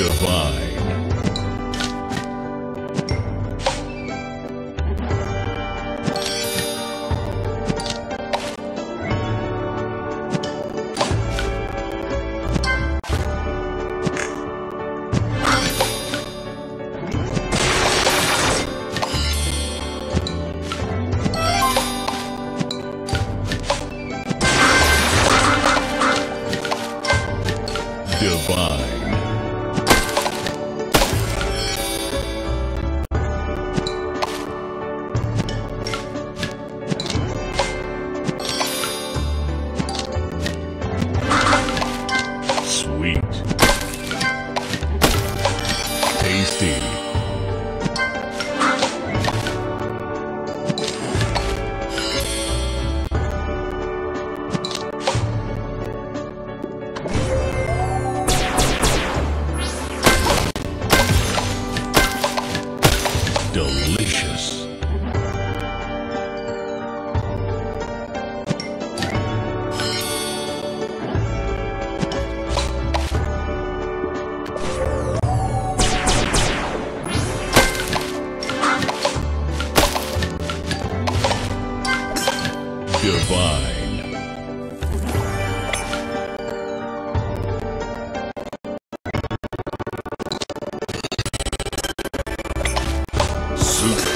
Divine. Divine. Divine. Super.